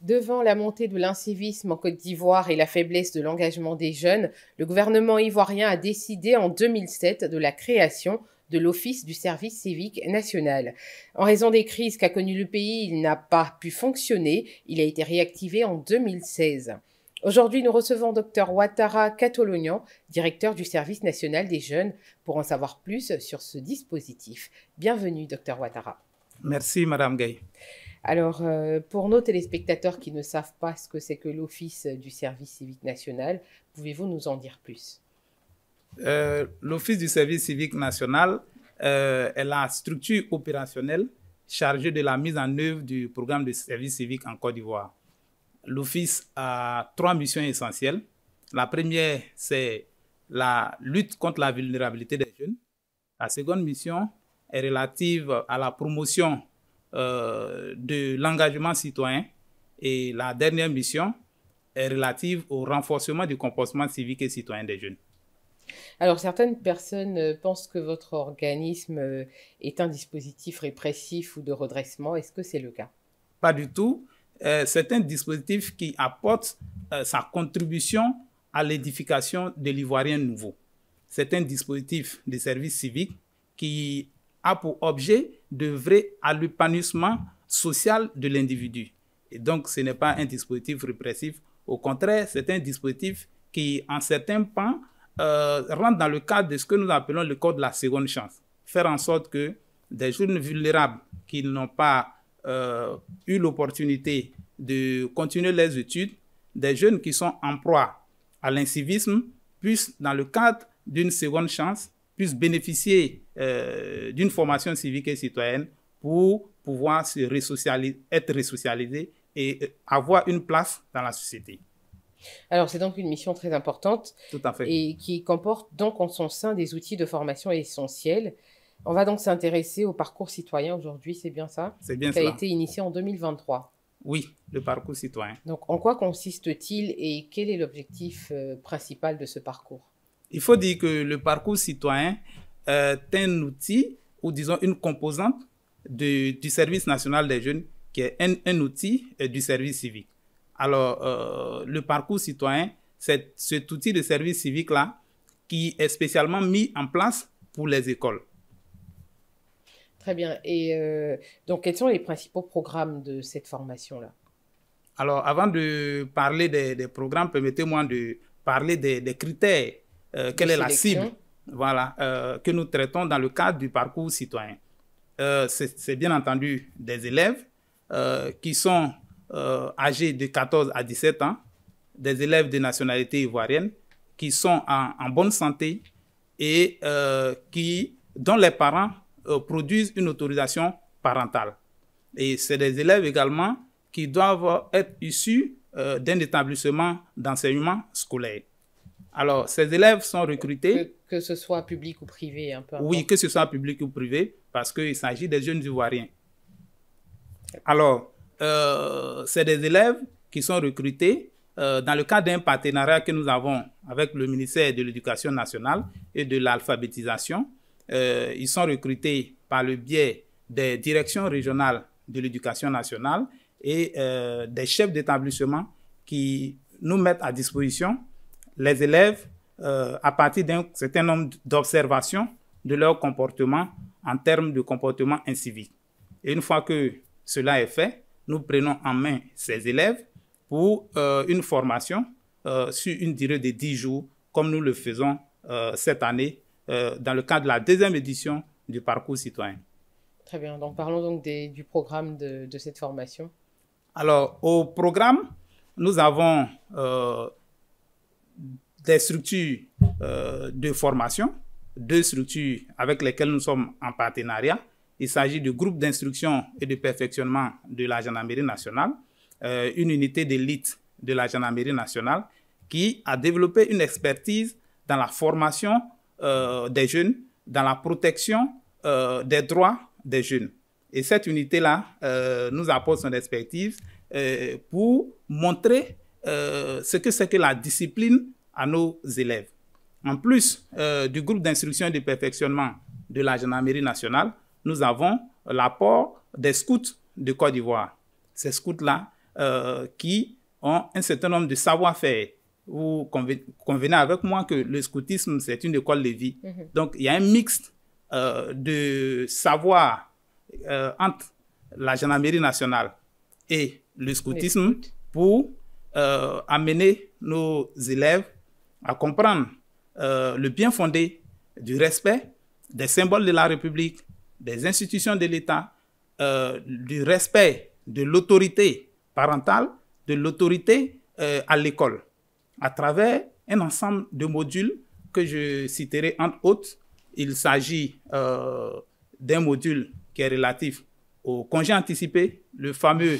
Devant la montée de l'incivisme en Côte d'Ivoire et la faiblesse de l'engagement des jeunes, le gouvernement ivoirien a décidé en 2007 de la création de l'Office du service civique national. En raison des crises qu'a connues le pays, il n'a pas pu fonctionner. Il a été réactivé en 2016. Aujourd'hui, nous recevons Dr Ouattara Katolognan, directeur du service national des jeunes, pour en savoir plus sur ce dispositif. Bienvenue, Dr Ouattara. Merci, Madame Gay. Alors, euh, pour nos téléspectateurs qui ne savent pas ce que c'est que l'Office du service civique national, pouvez-vous nous en dire plus? Euh, L'Office du service civique national euh, est la structure opérationnelle chargée de la mise en œuvre du programme de service civique en Côte d'Ivoire. L'Office a trois missions essentielles. La première, c'est la lutte contre la vulnérabilité des jeunes. La seconde mission est relative à la promotion euh, de l'engagement citoyen. Et la dernière mission est relative au renforcement du comportement civique et citoyen des jeunes. Alors certaines personnes euh, pensent que votre organisme euh, est un dispositif répressif ou de redressement. Est-ce que c'est le cas? Pas du tout. c'est un dispositif qui apporte sa contribution à l'édification de l'Ivoirien nouveau. C'est un dispositif de service civique qui a pour objet d'œuvrer à l'épanouissement social de l'individu. Et donc, ce n'est pas un dispositif répressif. Au contraire, c'est un dispositif qui, en certains pans, euh, rentre dans le cadre de ce que nous appelons le code de la seconde chance. Faire en sorte que des jeunes vulnérables qui n'ont pas euh, eu l'opportunité de continuer leurs études, des jeunes qui sont en proie à l'incivisme, puissent, dans le cadre d'une seconde chance, puissent bénéficier euh, d'une formation civique et citoyenne pour pouvoir se être resocialisés et euh, avoir une place dans la société. Alors, c'est donc une mission très importante. Tout à fait. Et qui comporte donc en son sein des outils de formation essentiels. On va donc s'intéresser au parcours citoyen aujourd'hui, c'est bien ça? C'est bien ça. Qui a été initié en 2023. Oui, le parcours citoyen. Donc, en quoi consiste-t-il et quel est l'objectif euh, principal de ce parcours? Il faut dire que le parcours citoyen est un outil ou disons une composante du service national des jeunes qui est un, outil euh, du service civique. Alors, euh, le parcours citoyen, c'est cet outil de service civique-là qui est spécialement mis en place pour les écoles. Très bien. Et euh, donc, quels sont les principaux programmes de cette formation-là? Alors, avant de parler des, programmes, permettez-moi de parler des critères euh, quelle est la cible? Voilà, euh, que nous traitons dans le cadre du parcours citoyen. Euh, c'est bien entendu des élèves qui sont âgés de 14 à 17 ans, des élèves de nationalité ivoirienne qui sont en, bonne santé et qui, dont les parents produisent une autorisation parentale. Et c'est des élèves également qui doivent être issus d'un établissement d'enseignement scolaire. Alors, ces élèves sont recrutés. Que, ce soit public ou privé, un peu. Oui, que ce soit public ou privé, parce qu'il s'agit des jeunes Ivoiriens. Alors, euh, c'est des élèves qui sont recrutés euh, dans le cadre d'un partenariat que nous avons avec le ministère de l'Éducation nationale et de l'alphabétisation. Euh, ils sont recrutés par le biais des directions régionales de l'éducation nationale et des chefs d'établissement qui nous mettent à disposition les élèves euh, à partir d'un certain nombre d'observations de leur comportement en termes de comportement incivique. Et une fois que cela est fait, nous prenons en main ces élèves pour euh, une formation euh, sur une durée de 10 jours, comme nous le faisons cette année dans le cadre de la deuxième édition du parcours citoyen. Très bien, donc parlons donc du programme de, de, cette formation. Alors, au programme, nous avons des structures euh, de formation, deux structures avec lesquelles nous sommes en partenariat. Il s'agit du groupe d'instruction et de perfectionnement de la gendarmerie nationale, euh, une unité d'élite de la gendarmerie nationale qui a développé une expertise dans la formation euh, des jeunes, dans la protection des droits des jeunes. Et cette unité-là nous apporte son expertise pour montrer ce que c'est que la discipline à nos élèves. En plus euh, du groupe d'instruction et de perfectionnement de la gendarmerie nationale, nous avons l'apport des scouts de Côte d'Ivoire. Ces scouts-là qui ont un certain nombre de savoir-faire. Vous convenez avec moi que le scoutisme, c'est une école de vie. Mhm. Donc, il y a un mix de savoir entre la gendarmerie nationale et le scoutisme pour amener nos élèves à comprendre le bien fondé du respect des symboles de la République, des institutions de l'État, euh, du respect de l'autorité parentale, de l'autorité euh, à l'école, à travers un ensemble de modules que je citerai entre autres. Il s'agit euh, d'un module qui est relatif au congé anticipé, le fameux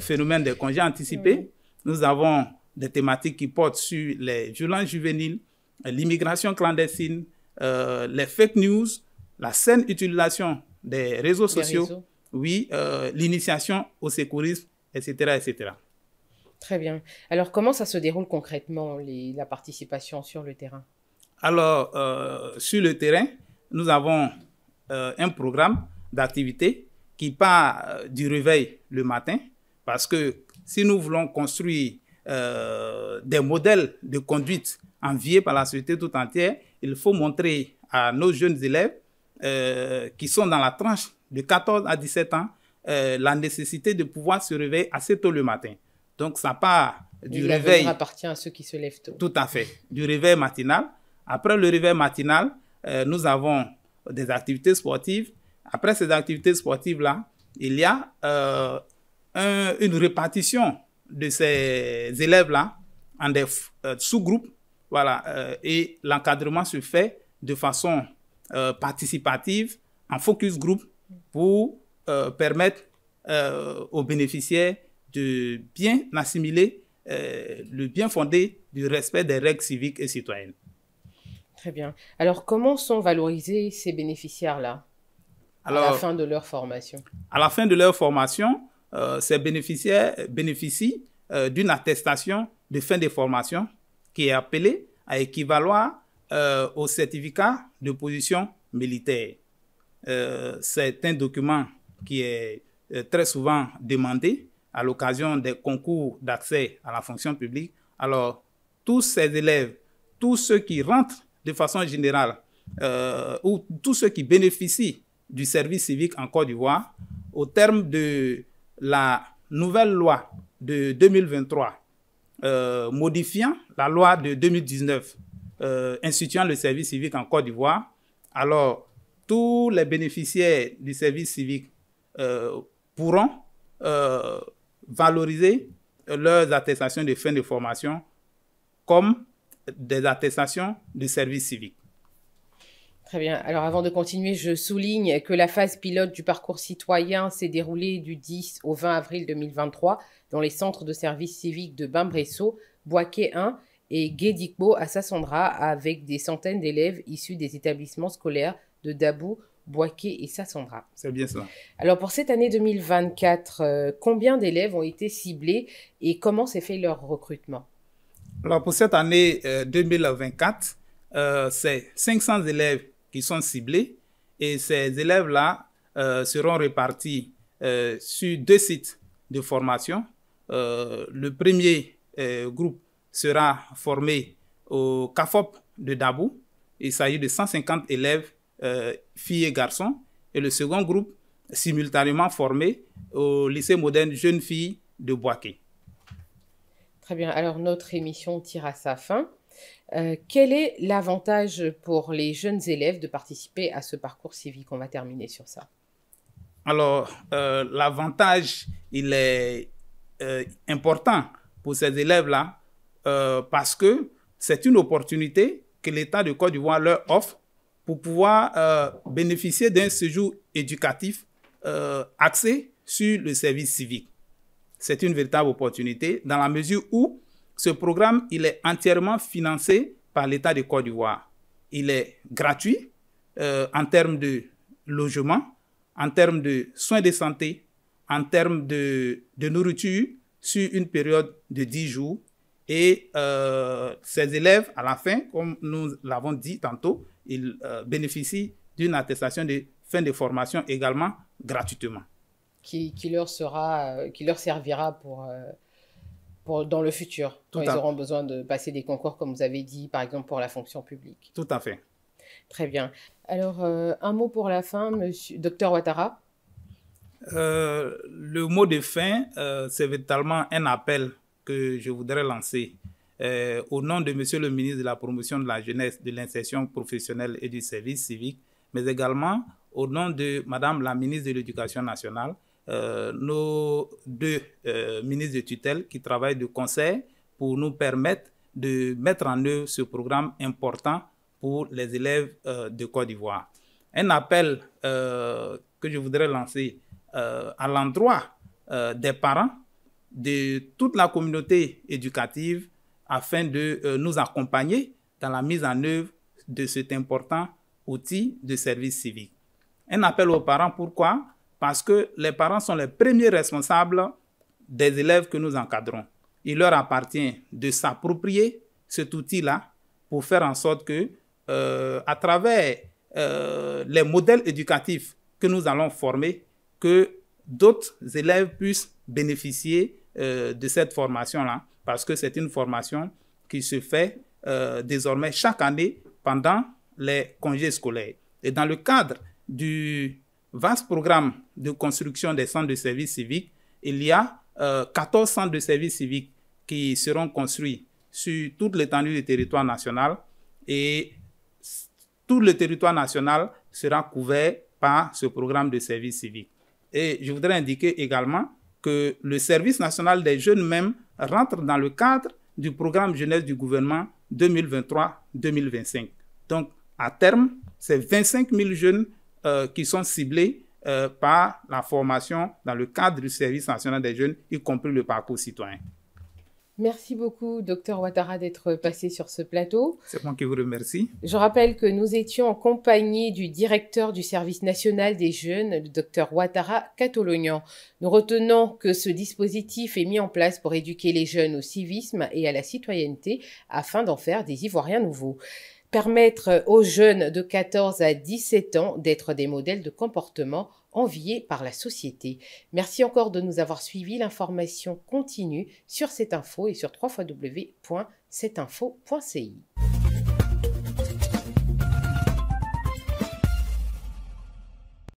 phénomène des congés anticipés. Nous avons des thématiques qui portent sur les violences juvéniles, l'immigration clandestine, euh, les fake news, la saine utilisation des réseaux sociaux, oui, euh, l'initiation au sécurisme, etc., etc. Très bien. Alors, comment ça se déroule concrètement, la participation sur le terrain? Alors, euh, sur le terrain, nous avons un programme d'activité qui part du réveil le matin, parce que si nous voulons construire des modèles de conduite enviés par la société tout entière, il faut montrer à nos jeunes élèves euh, qui sont dans la tranche de 14 à 17 ans euh, la nécessité de pouvoir se réveiller assez tôt le matin. Donc, ça part du réveil. appartient à ceux qui se lèvent tôt. Tout à fait. Du réveil matinal. Après le réveil matinal, euh, nous avons des activités sportives. Après ces activités sportives-là, il y a une répartition de ces élèves-là en des sous-groupes voilà, euh, et l'encadrement se fait de façon euh, participative, en focus group, pour euh, permettre aux bénéficiaires de bien assimiler le bien fondé du respect des règles civiques et citoyennes. Très bien. Alors, comment sont valorisés ces bénéficiaires-là à la fin de leur formation? À la fin de leur formation, ces bénéficiaires bénéficient d'une attestation de fin de formation qui est appelé à équivaloir euh, au certificat de position militaire. Euh, c'est un document qui est euh, très souvent demandé à l'occasion des concours d'accès à la fonction publique. Alors, tous ces élèves, tous ceux qui rentrent de façon générale, ou tous ceux qui bénéficient du service civique en Côte d'Ivoire, au terme de la nouvelle loi de 2023 euh, modifiant la loi de 2019 euh, instituant le service civique en Côte d'Ivoire, alors tous les bénéficiaires du service civique euh, pourront valoriser leurs attestations de fin de formation comme des attestations de service civique. Très bien. Alors avant de continuer, je souligne que la phase pilote du parcours citoyen s'est déroulée du 10 au 20 avril 2023 dans les centres de services civiques de Bimbresso, Boaké 1 et Guédicbo à Sassandra avec des centaines d'élèves issus des établissements scolaires de Dabou, Boaké et Sassandra. C'est bien ça. Alors pour cette année 2024, euh, combien d'élèves ont été ciblés et comment s'est fait leur recrutement? Alors pour cette année 2024, euh, euh, c'est 500 élèves qui sont ciblés et ces élèves-là seront répartis sur deux sites de formation euh, le premier euh, groupe sera formé au CAFOP de Dabou. Il s'agit de 150 élèves, euh, filles et garçons. Et le second groupe, simultanément formé au lycée moderne jeunes filles de Boaké. Très bien. Alors, notre émission tire à sa fin. Quel est l'avantage pour les jeunes élèves de participer à ce parcours civique? On va terminer sur ça. Alors, l'avantage, il est euh, important pour ces élèves-là euh, parce que c'est une opportunité que l'État de Côte d'Ivoire leur offre pour pouvoir euh, bénéficier d'un séjour éducatif axé sur le service civique. C'est une véritable opportunité dans la mesure où ce programme il est entièrement financé par l'État de Côte d'Ivoire. Il est gratuit en termes de logement, en termes de soins de santé, en termes de, de nourriture sur une période de 10 jours. Et euh, ces élèves, à la fin, comme nous l'avons dit tantôt, ils euh, bénéficient d'une attestation de fin de formation également gratuitement. qui, leur sera, qui leur servira pour, pour dans le futur, quand ils auront besoin de passer des concours, comme vous avez dit, par exemple pour la fonction publique. Tout à fait. Très bien. Alors, un mot pour la fin, monsieur, docteur Ouattara. le mot de fin, c'est véritablement un appel que je voudrais lancer euh, au nom de Monsieur le ministre de la Promotion de la Jeunesse, de l'Insertion professionnelle et du service civique, mais également au nom de Madame la ministre de l'Éducation nationale, euh, nos deux euh, ministres de tutelle qui travaillent de concert pour nous permettre de mettre en œuvre ce programme important pour les élèves de Côte d'Ivoire. Un appel que je voudrais lancer à l'endroit des parents, de toute la communauté éducative, afin de euh, nous accompagner dans la mise en œuvre de cet important outil de service civique. Un appel aux parents, pourquoi? Parce que les parents sont les premiers responsables des élèves que nous encadrons. Il leur appartient de s'approprier cet outil-là pour faire en sorte que, euh, à travers euh, les modèles éducatifs que nous allons former, que d'autres élèves puissent bénéficier de cette formation-là parce que c'est une formation qui se fait euh, désormais chaque année pendant les congés scolaires. Et dans le cadre du vaste programme de construction des centres de services civiques, il y a 14 euh, centres de services civiques qui seront construits sur toute l'étendue du territoire national et tout le territoire national sera couvert par ce programme de services civiques. Et je voudrais indiquer également que le service national des jeunes même rentre dans le cadre du programme jeunesse du gouvernement 2023-2025. Donc, à terme, c'est 25 000 jeunes qui sont ciblés euh, par la formation dans le cadre du service national des jeunes, y compris le parcours citoyen. Merci beaucoup, docteur Ouattara, d'être passé sur ce plateau. C'est moi qui vous remercie. Je rappelle que nous étions en compagnie du directeur du service national des jeunes, le docteur Ouattara Catolognan. Nous retenons que ce dispositif est mis en place pour éduquer les jeunes au civisme et à la citoyenneté afin d'en faire des Ivoiriens nouveaux permettre aux jeunes de 14 à 17 ans d'être des modèles de comportement enviés par la société. Merci encore de nous avoir suivis. L'information continue sur cette info et sur www.cetinfo.ci.